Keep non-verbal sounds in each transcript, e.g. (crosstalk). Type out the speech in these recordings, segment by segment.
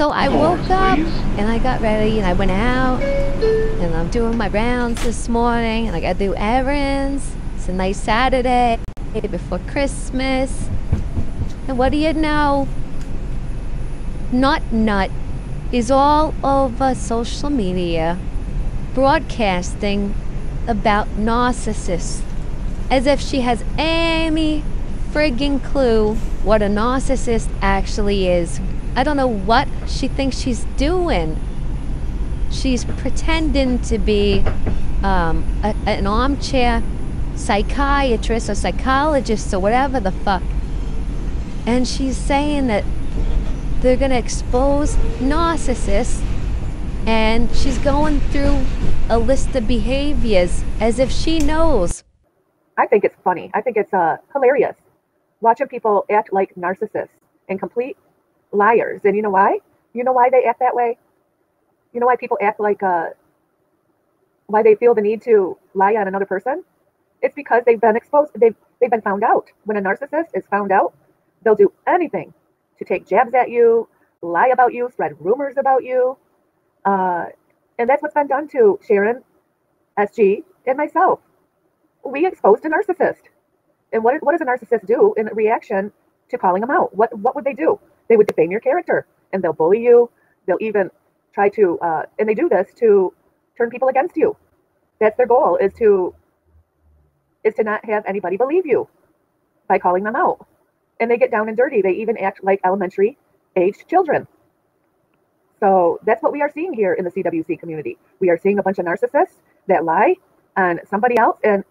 So I woke up and I got ready and I went out and I'm doing my rounds this morning and I got to do errands. It's a nice Saturday before Christmas. And what do you know? Nut Nut is all over social media broadcasting about narcissists as if she has any frigging clue what a narcissist actually is. I don't know what she thinks she's doing. She's pretending to be um, a, an armchair psychiatrist or psychologist or whatever the fuck. And she's saying that they're going to expose narcissists and she's going through a list of behaviors as if she knows. I think it's funny. I think it's uh, hilarious watching people act like narcissists and complete liars. And you know why? You know why they act that way? You know why people act like uh, why they feel the need to lie on another person? It's because they've been exposed. They've they've been found out. When a narcissist is found out, they'll do anything to take jabs at you, lie about you, spread rumors about you. Uh, and that's what's been done to Sharon, SG, and myself. We exposed a narcissist. And what, what does a narcissist do in reaction to calling them out? What, what would they do? They would defame your character and they'll bully you. They'll even try to, uh, and they do this to turn people against you. That's their goal is to, is to not have anybody believe you by calling them out and they get down and dirty. They even act like elementary aged children. So that's what we are seeing here in the CWC community. We are seeing a bunch of narcissists that lie on somebody else, and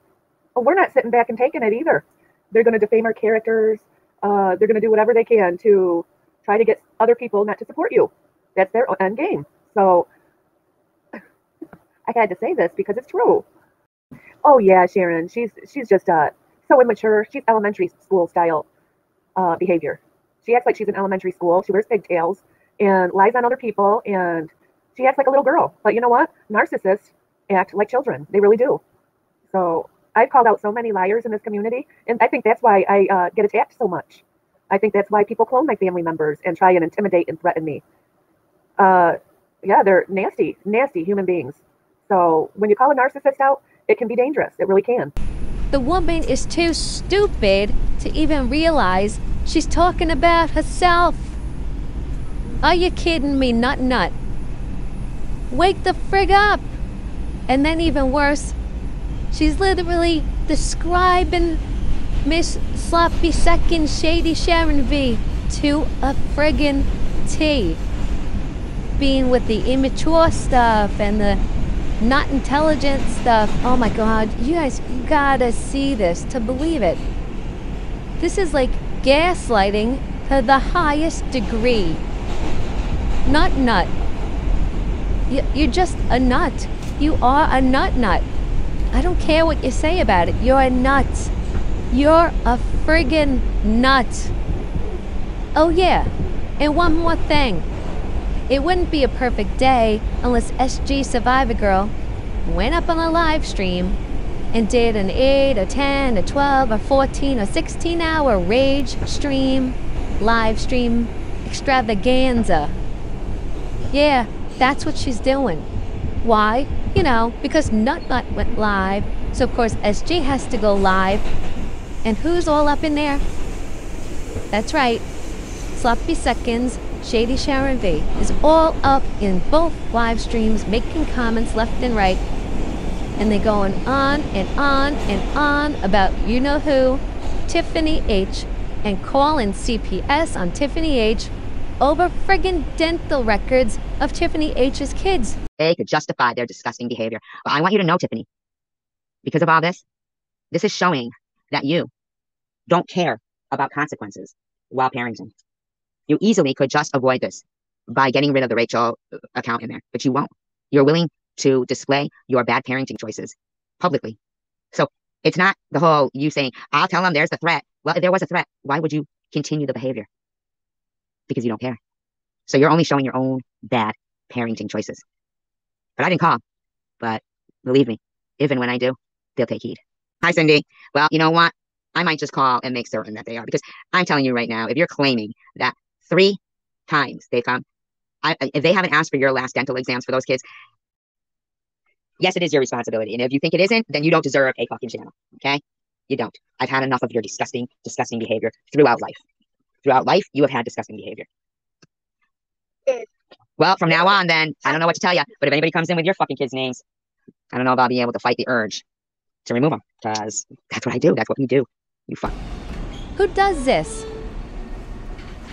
we're not sitting back and taking it either. They're going to defame our characters. Uh, they're going to do whatever they can to try to get other people not to support you. That's their end game. So (sighs) I had to say this because it's true. Oh yeah, Sharon, she's she's just uh, so immature. She's elementary school style uh, behavior. She acts like she's in elementary school. She wears pigtails and lies on other people, and she acts like a little girl. But you know what? Narcissists act like children. They really do. So I've called out so many liars in this community, and I think that's why I uh, get attacked so much. I think that's why people clone my family members and try and intimidate and threaten me. Uh, yeah, they're nasty, nasty human beings. So when you call a narcissist out, it can be dangerous. It really can. The woman is too stupid to even realize she's talking about herself. Are you kidding me? Nut nut. Wake the frig up. And then, even worse, she's literally describing Miss Sloppy Second Shady Sharon V to a friggin' T. Being with the immature stuff and the not intelligent stuff. Oh my god, you guys you gotta see this to believe it. This is like gaslighting to the highest degree. Nut nut. You're just a nut. You are a nut nut. I don't care what you say about it. You're a nut. You're a friggin' nut. Oh yeah, and one more thing. It wouldn't be a perfect day unless SG Survivor Girl went up on a live stream and did an 8 or 10 or 12 or 14 or 16 hour rage stream, live stream extravaganza. Yeah, that's what she's doing. Why? You know, because Nut Nut went live, so of course SG has to go live. And who's all up in there? That's right, Sloppy Seconds Shady Sharon V is all up in both live streams, making comments left and right. And they're going on and on and on about you know who, Tiffany H, and calling CPS on Tiffany H over friggin' dental records of Tiffany H's kids. They could justify their disgusting behavior. But I want you to know, Tiffany, because of all this, this is showing that you don't care about consequences while parenting. You easily could just avoid this by getting rid of the Rachel account in there, but you won't. You're willing to display your bad parenting choices publicly. So it's not the whole you saying, I'll tell them there's the threat. Well, if there was a threat, why would you continue the behavior? Because you don't care. So you're only showing your own bad parenting choices. But I didn't call. But believe me, even when I do, they'll take heed. Hi, Cindy. Well, you know what? I might just call and make certain that they are because I'm telling you right now, if you're claiming that three times they come I, if they haven't asked for your last dental exams for those kids, yes, it is your responsibility. And if you think it isn't, then you don't deserve a fucking channel. Okay? You don't. I've had enough of your disgusting, disgusting behavior throughout life. Throughout life, you have had disgusting behavior. Well, from now on, then, I don't know what to tell you. But if anybody comes in with your fucking kids' names, I don't know if I'll be able to fight the urge to remove them. Because that's what I do. That's what we do. You fuck. Who does this?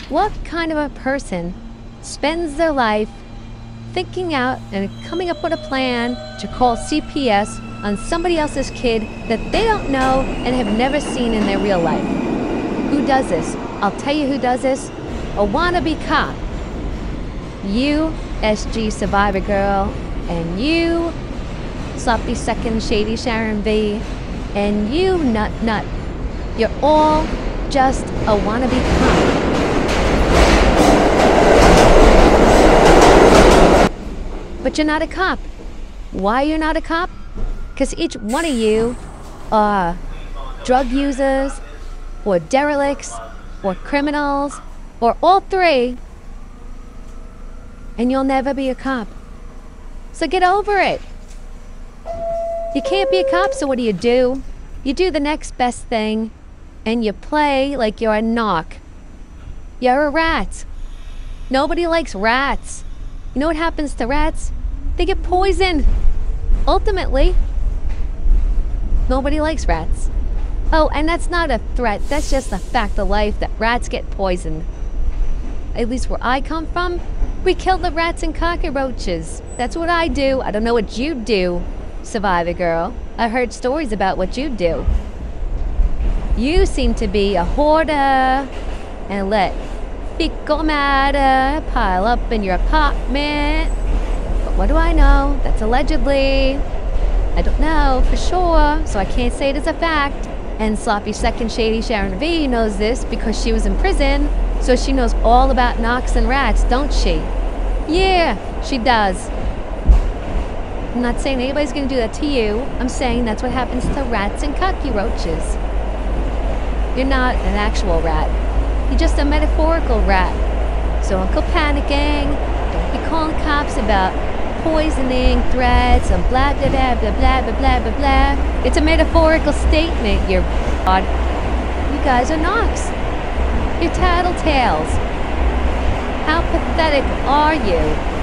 What kind of a person spends their life thinking out and coming up with a plan to call CPS on somebody else's kid that they don't know and have never seen in their real life? Who does this? I'll tell you who does this. A wannabe cop. You, SG Survivor Girl, and you, Sloppy Second Shady Sharon V, and you, Nut Nut. You're all just a wannabe cop. But you're not a cop. Why you're not a cop? Because each one of you are drug users, or derelicts, or criminals, or all three, and you'll never be a cop. So get over it. You can't be a cop, so what do you do? You do the next best thing, and you play like you're a knock. You're a rat. Nobody likes rats. You know what happens to rats? They get poisoned. Ultimately, nobody likes rats. Oh, and that's not a threat. That's just a fact of life that rats get poisoned. At least where I come from, we kill the rats and cockroaches. That's what I do. I don't know what you do, Survivor Girl. I heard stories about what you do. You seem to be a hoarder and let fecal matter pile up in your apartment. But what do I know? That's allegedly. I don't know for sure, so I can't say it as a fact. And sloppy second shady Sharon V knows this because she was in prison, so she knows all about knocks and rats, don't she? Yeah, she does. I'm not saying anybody's gonna do that to you. I'm saying that's what happens to rats and cockroaches. You're not an actual rat. You're just a metaphorical rat. So Uncle Panicking, don't be calling cops about poisoning threats and blah blah blah blah blah blah blah blah blah. It's a metaphorical statement, you're odd. You guys are knocks. You're tattletales. How pathetic are you?